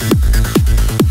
Gracias.